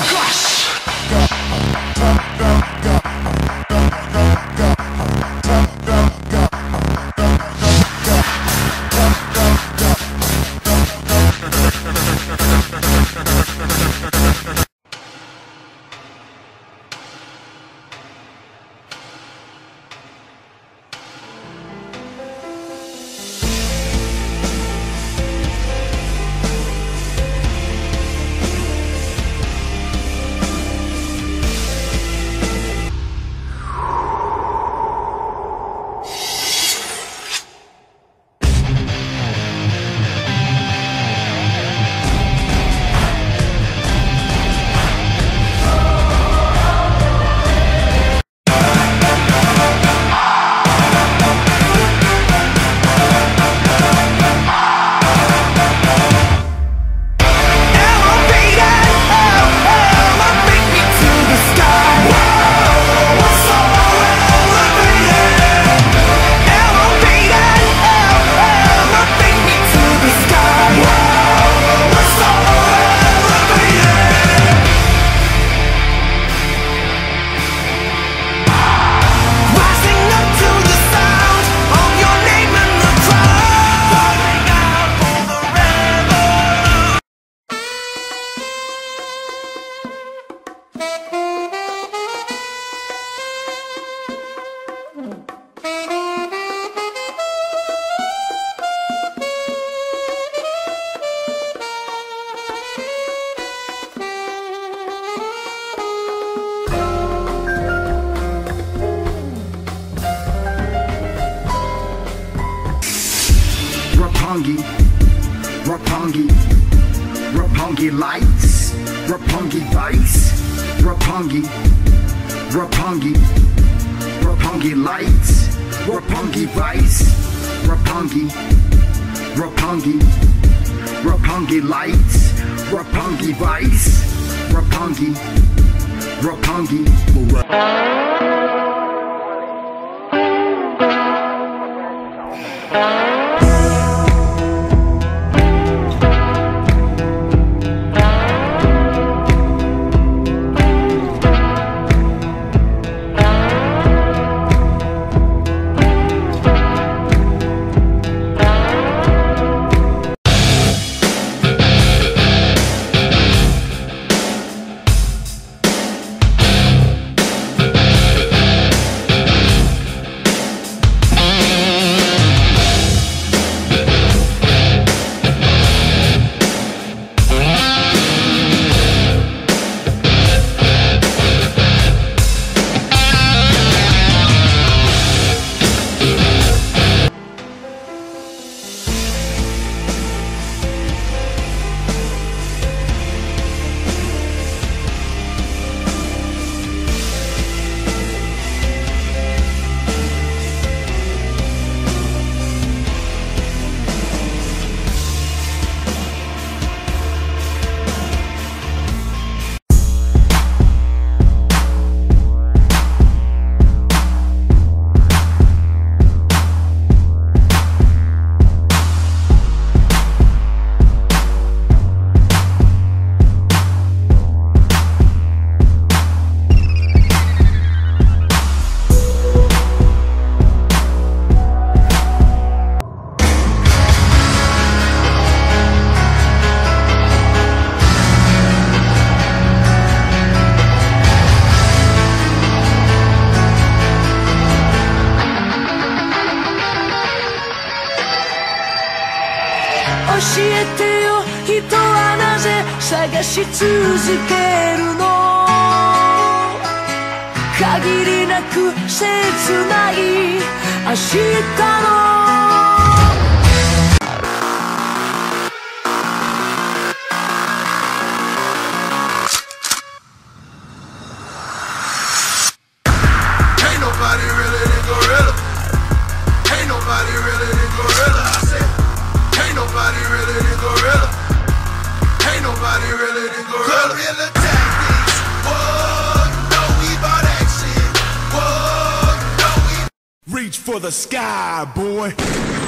Roppongi, Roppongi lights, Roppongi bites, Roppongi, Roppongi, Roppongi lights, Roppongi vice, Roppongi, Roppongi, Roppongi lights, Roppongi vice, Roppongi, Roppongi. 教えてよ。人はなぜ探し続けるの？限りなく切ない。明日の the sky, boy.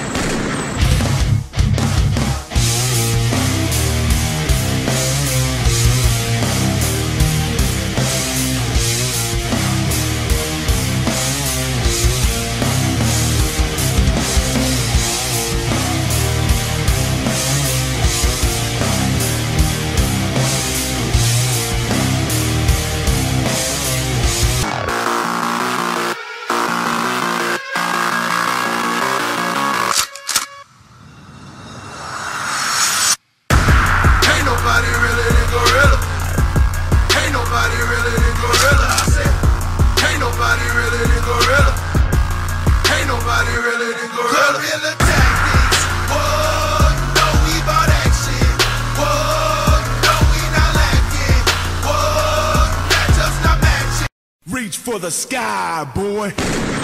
Reach for the sky, boy.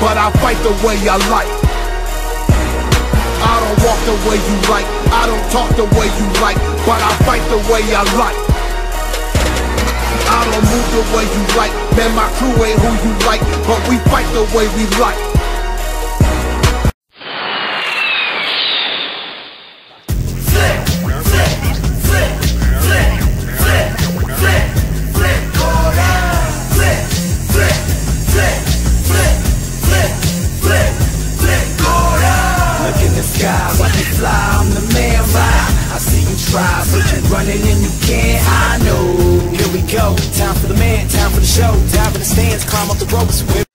But I fight the way I like. I don't walk the way you like, I don't talk the way you like, but I fight the way I like. I don't move the way you like, man, my crew ain't who you like, but we fight the way we like. See but you running and you can't, I know. Here we go, time for the man, time for the show. Dive in the stands, climb up the ropes.